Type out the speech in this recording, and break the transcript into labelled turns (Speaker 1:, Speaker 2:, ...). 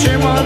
Speaker 1: și mă